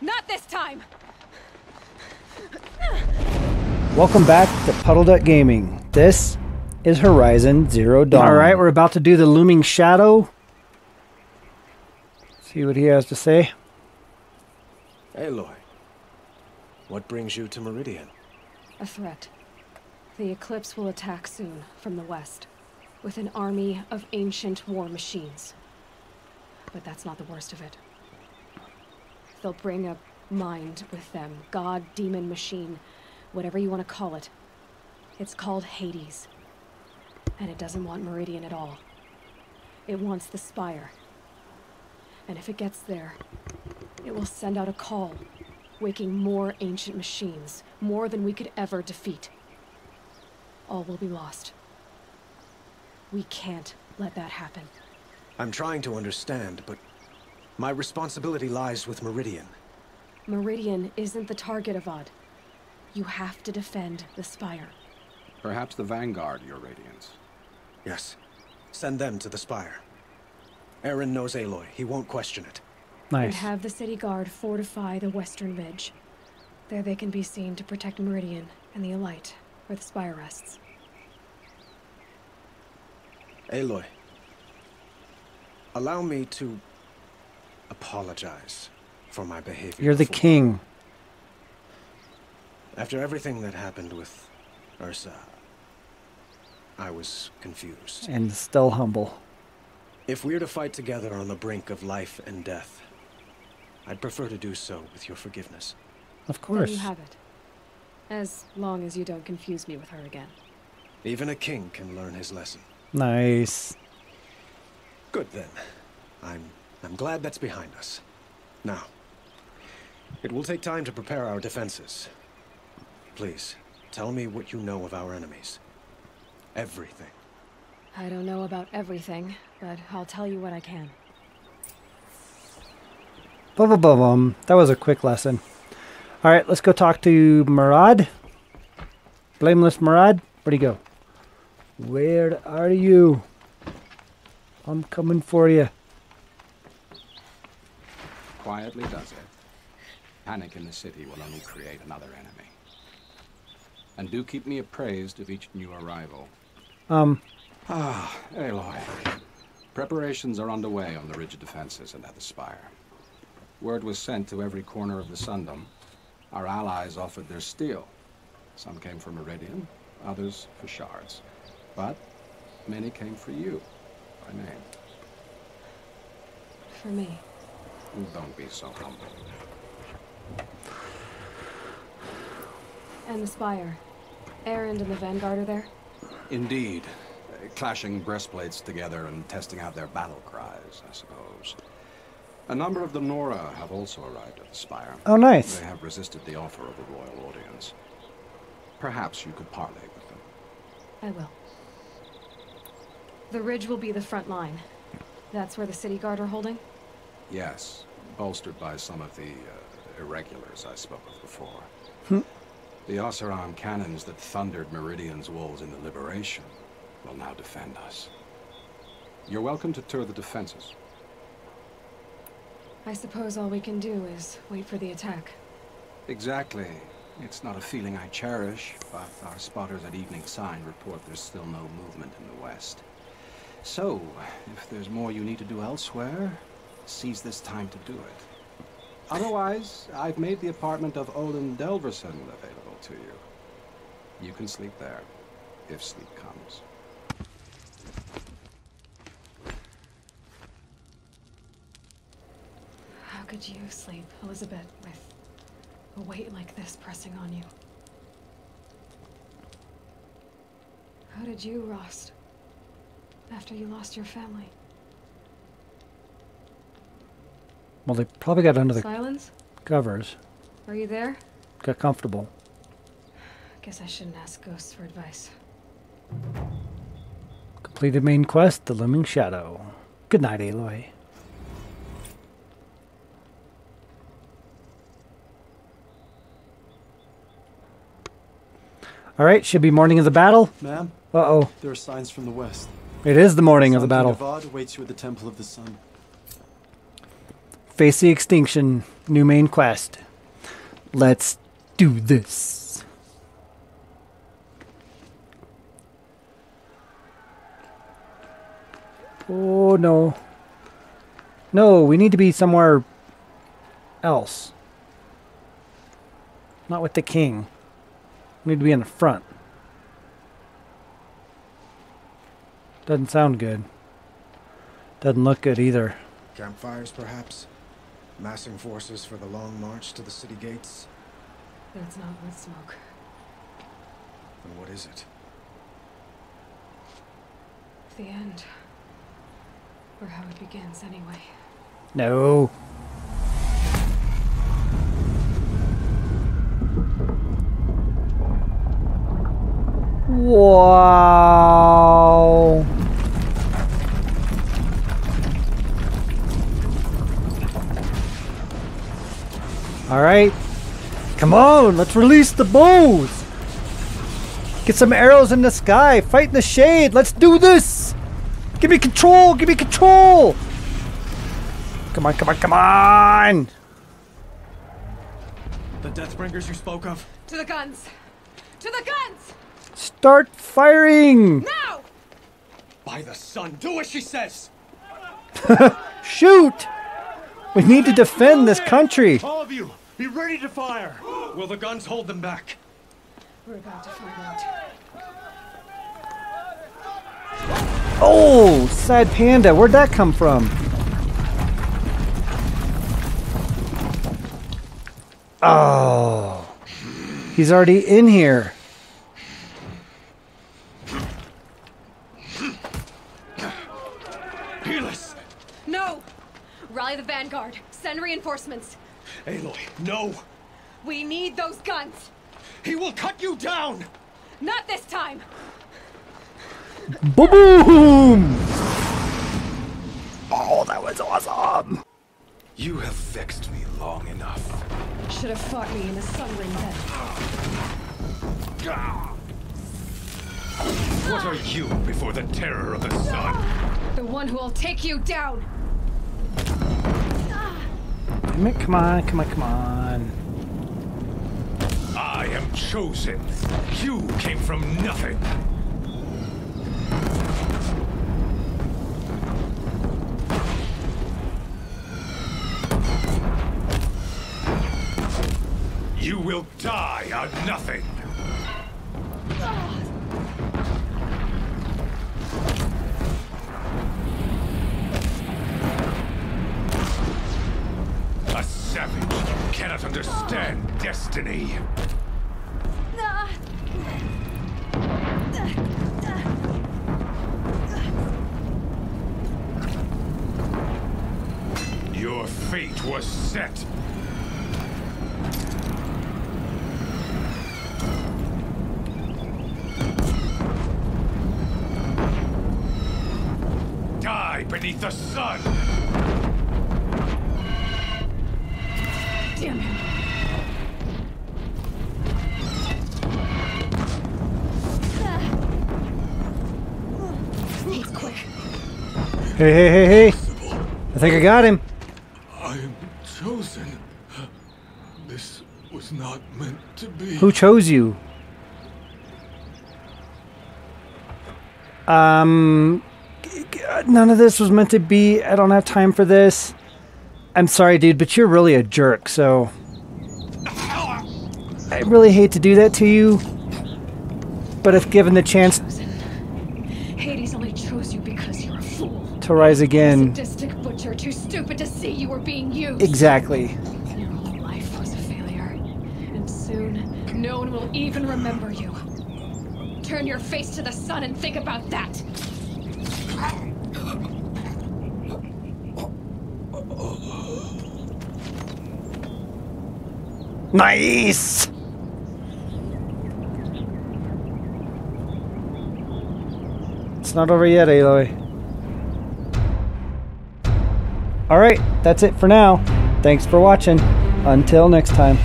Not this time! Welcome back to Puddle Duck Gaming. This is Horizon Zero Dawn. All right, we're about to do the Looming Shadow. See what he has to say. Aloy, what brings you to Meridian? A threat. The Eclipse will attack soon, from the west, with an army of ancient war machines. But that's not the worst of it. They'll bring a mind with them. God, demon, machine, whatever you want to call it. It's called Hades. And it doesn't want Meridian at all. It wants the Spire. And if it gets there, it will send out a call, waking more ancient machines, more than we could ever defeat. All will be lost. We can't let that happen. I'm trying to understand, but my responsibility lies with Meridian. Meridian isn't the target, Avad. You have to defend the Spire. Perhaps the Vanguard, your Radiance. Yes. Send them to the Spire. Erend knows Aloy. He won't question it. And Nice. have the city guard fortify the western ridge. There they can be seen to protect Meridian and the Elite, where the Spire rests. Aloy. Allow me to apologize for my behavior. You're the before. king. After everything that happened with Ersa, I was confused. And still humble. If we're to fight together on the brink of life and death, I'd prefer to do so with your forgiveness. Of There course. you have it. As long as you don't confuse me with her again. Even a king can learn his lesson. Nice. Good then. I'm I'm glad that's behind us. Now, it will take time to prepare our defenses. Please, tell me what you know of our enemies. Everything. I don't know about everything, but I'll tell you what I can. Blah, blah, blah, blah. That was a quick lesson. All right, let's go talk to Marad. Blameless Marad. Where'd he go? Where are you? I'm coming for you. Quietly does it. Panic in the city will only create another enemy. And do keep me appraised of each new arrival. Um, Ah, Aloy. Preparations are underway on the ridge of defenses and at the spire. Word was sent to every corner of the Sundom. Our allies offered their steel. Some came for Meridian, others for shards. But many came for you, by name. For me. Don't be so humble. And the Spire. Erend and the Vanguard are there? Indeed. Uh, clashing breastplates together and testing out their battle cries, I suppose. A number of the Nora have also arrived at the Spire. oh, nice. They have resisted the offer of the royal audience. Perhaps you could parley with them. I will. The ridge will be the front line. That's where the city guard are holding? Yes, bolstered by some of the uh, irregulars I spoke of before. Hmm. The Oseram cannons that thundered Meridian's walls in the Liberation will now defend us. You're welcome to tour the defenses. I suppose all we can do is wait for the attack. Exactly. It's not a feeling I cherish, but our spotters at Evening Sign report there's still no movement in the west. So, if there's more you need to do elsewhere, seize this time to do it. Otherwise, I've made the apartment of Olin Delverson available to you. You can sleep there, if sleep comes. How could you sleep, Elisabet, with a weight like this pressing on you? How did you, Rost? After you lost your family? Well, they probably got under the Silence? covers. Are you there? Got comfortable. Guess I shouldn't ask ghosts for advice. Completed main quest, The Looming Shadow. Good night, Aloy. All right, should be morning of the battle. Ma'am, Uh oh, there are signs from the west. it is the morning of the battle. Avad awaits you at the Temple of the Sun. Face the Extinction, new main quest. Let's do this. Oh no. No, we need to be somewhere else. Not with the king. We need to be in the front. Doesn't sound good. Doesn't look good either. Campfires, perhaps? Massing forces for the long march to the city gates? That's not with smoke. Then what is it? The end. Or how it begins, anyway. No. All right. Come on, let's release the bows. Get some arrows in the sky. Fight in the shade. Let's do this. Give me control. Give me control. Come on, come on, come on. The Deathbringers you spoke of? To the guns! To the guns! Start firing. Now! By the sun, do as she says! Shoot. We need to defend this country. All of you, be ready to fire! Will the guns hold them back? We're about to find out. Oh, sad panda. Where'd that come from? Oh. He's already in here. Helis! No! Rally the vanguard. Send reinforcements. Aloy, no! We need those guns! He will cut you down! Not this time! Boom! Oh, that was awesome. You have vexed me long enough. Should have fought me in the sun ring then. What are you before the terror of the sun? The one who will take you down! Damn it, come on, come on, come on. I am chosen. You came from nothing. You will die on nothing. Savage cannot understand destiny. Your fate was set. Die beneath the sun! Damn him! He's quick. Hey, hey, hey, hey. I think I got him. I am chosen. This was not meant to be. Who chose you? Um, g- g- none of this was meant to be. I don't have time for this. I'm sorry, dude, but you're really a jerk, so. I really hate to do that to you. But if given the chance Hades only chose you because you're a fool. to rise again, Sadistic butcher, too stupid to see you were being used. exactly. Your whole life was a failure. And soon, no one will even remember you. Turn your face to the sun and think about that. Nice! It's not over yet, Aloy. Alright, that's it for now. Thanks for watching. Until next time.